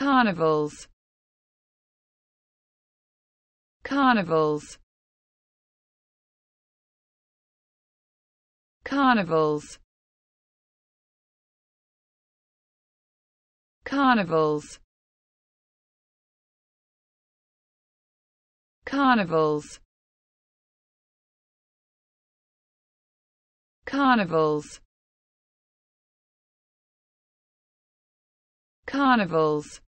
carnivals. Carnivals. Carnivals. Carnivals. Carnivals. Carnivals. Carnivals.